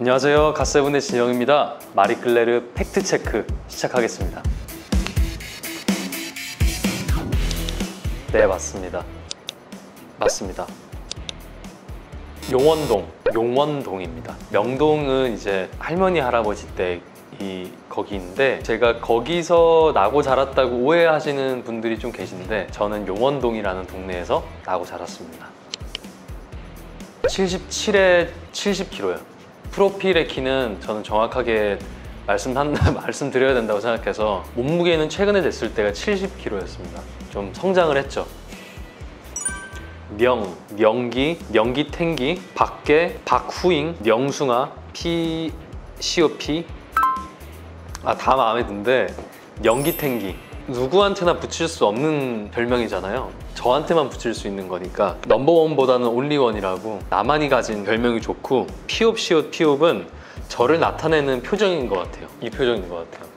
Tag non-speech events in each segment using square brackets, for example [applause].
안녕하세요. 갓세븐의 진영입니다. 마리클레르 팩트체크 시작하겠습니다. 네, 맞습니다. 맞습니다. 용원동, 용원동입니다. 명동은 이제 할머니, 할아버지 때이 거기인데 제가 거기서 나고 자랐다고 오해하시는 분들이 좀 계신데 저는 용원동이라는 동네에서 나고 자랐습니다. 77에 70kg요. 프로필의 키는 저는 정확하게 말씀한, [laughs] 말씀드려야 된다고 생각해서 몸무게는 최근에 됐을 때가 70kg였습니다. 좀 성장을 했죠. 명, 명기, 명기탱기, 박계, 박후잉, 명숭아, 피, 시오피 아, 다 마음에 드는데 명기탱기 누구한테나 붙일 수 없는 별명이잖아요. 저한테만 붙일 수 있는 거니까 넘버원보다는 온리원이라고 나만이 가진 별명이 좋고 피옵, 시옷, 피옵은 저를 나타내는 표정인 것 같아요. 이 표정인 것 같아요.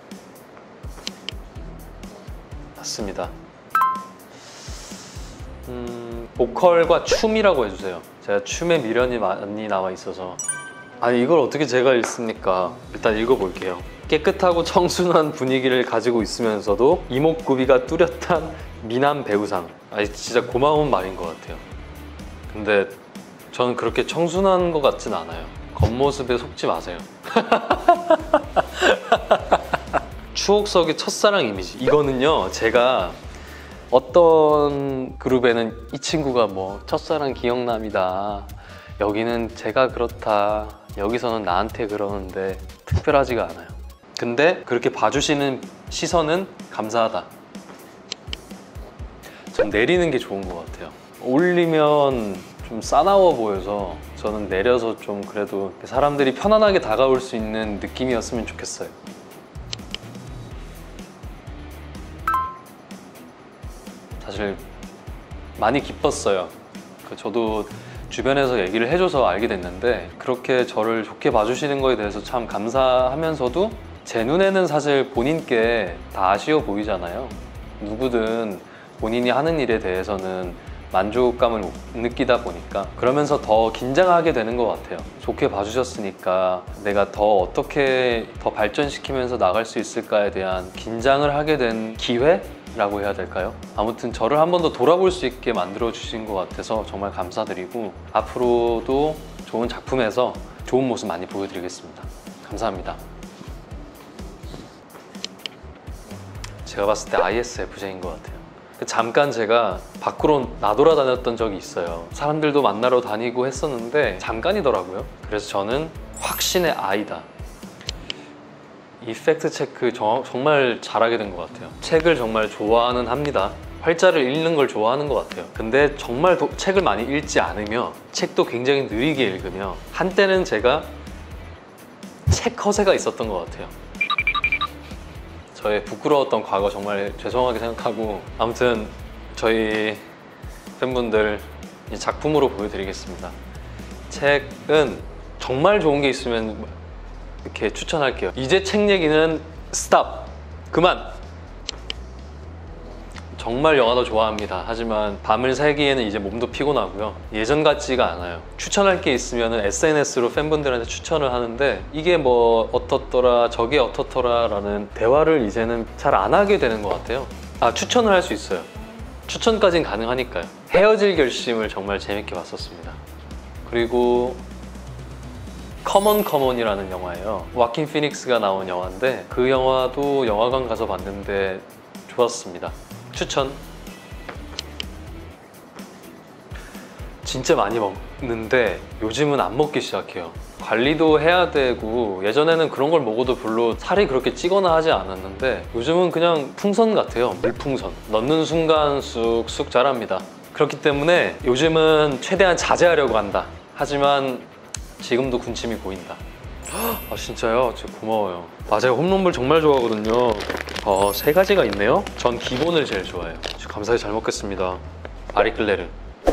맞습니다. 음, 보컬과 춤이라고 해주세요. 제가 춤에 미련이 많이 나와 있어서 아니 이걸 어떻게 제가 읽습니까? 일단 읽어볼게요. 깨끗하고 청순한 분위기를 가지고 있으면서도 이목구비가 뚜렷한 미남 배우상. 아니 진짜 고마운 말인 것 같아요. 근데 저는 그렇게 청순한 것 같진 않아요. 겉모습에 속지 마세요. [laughs] 추억 속의 첫사랑 이미지. 이거는요 제가 어떤 그룹에는 이 친구가 뭐 첫사랑 기억남이다. 여기는 제가 그렇다 여기서는 나한테 그러는데 특별하지가 않아요. 근데 그렇게 봐주시는 시선은 감사하다. 전 내리는 게 좋은 것 같아요. 올리면 좀 싸나워 보여서 저는 내려서 좀 그래도 사람들이 편안하게 다가올 수 있는 느낌이었으면 좋겠어요. 사실 많이 기뻤어요. 그 저도 주변에서 얘기를 해줘서 알게 됐는데 그렇게 저를 좋게 봐주시는 거에 대해서 참 감사하면서도 제 눈에는 사실 본인께 다 아쉬워 보이잖아요. 누구든 본인이 하는 일에 대해서는 만족감을 못 느끼다 보니까 그러면서 더 긴장하게 되는 것 같아요. 좋게 봐주셨으니까 내가 더 어떻게 더 발전시키면서 나갈 수 있을까에 대한 긴장을 하게 된 기회 라고 해야 될까요? 아무튼 저를 한 번 더 돌아볼 수 있게 만들어 주신 것 같아서 정말 감사드리고 앞으로도 좋은 작품에서 좋은 모습 많이 보여드리겠습니다. 감사합니다. 제가 봤을 때 ISFJ인 것 같아요. 잠깐 제가 밖으로 나돌아다녔던 적이 있어요. 사람들도 만나러 다니고 했었는데 잠깐이더라고요. 그래서 저는 확신의 아이다. 이 팩트 체크 정, 말 잘하게 된 것 같아요. 책을 정말 좋아하는 합니다. 활자를 읽는 걸 좋아하는 것 같아요. 근데 정말 도, 책을 많이 읽지 않으며 책도 굉장히 느리게 읽으며 한때는 제가 책 허세가 있었던 것 같아요. 저의 부끄러웠던 과거 정말 죄송하게 생각하고 아무튼 저희 팬분들 이 작품으로 보여드리겠습니다. 책은 정말 좋은 게 있으면 이렇게 추천할게요. 이제 책 얘기는 스탑! 그만! 정말 영화도 좋아합니다. 하지만 밤을 새기에는 이제 몸도 피곤하고요. 예전 같지가 않아요. 추천할 게 있으면 SNS로 팬분들한테 추천을 하는데 이게 뭐 어떻더라 저게 어떻더라 라는 대화를 이제는 잘 안 하게 되는 것 같아요. 아 추천을 할 수 있어요. 추천까진 가능하니까요. 헤어질 결심을 정말 재밌게 봤었습니다. 그리고 C'mon C'mon이라는 영화예요. 와킨 피닉스가 나온 영화인데 그 영화도 영화관 가서 봤는데 좋았습니다. 추천. 진짜 많이 먹는데 요즘은 안 먹기 시작해요. 관리도 해야 되고 예전에는 그런 걸 먹어도 별로 살이 그렇게 찌거나 하지 않았는데 요즘은 그냥 풍선 같아요. 물풍선. 넣는 순간 쑥쑥 자랍니다. 그렇기 때문에 요즘은 최대한 자제하려고 한다. 하지만 지금도 군침이 보인다. 아 진짜요? 진짜 고마워요. 아 제가 홈런볼 정말 좋아하거든요. 어, 세 가지가 있네요. 전 기본을 제일 좋아해요. 감사히 잘 먹겠습니다. 마리클레르.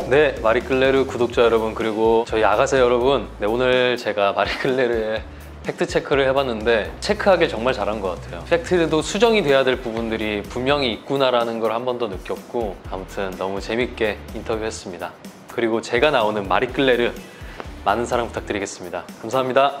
네 마리클레르 구독자 여러분 그리고 저희 아가새 여러분. 네, 오늘 제가 마리클레르의 팩트 체크를 해봤는데 체크하길 정말 잘한 것 같아요. 팩트도 수정이 돼야 될 부분들이 분명히 있구나라는 걸 한 번 더 느꼈고 아무튼 너무 재밌게 인터뷰했습니다. 그리고 제가 나오는 마리클레르 많은 사랑 부탁드리겠습니다. 감사합니다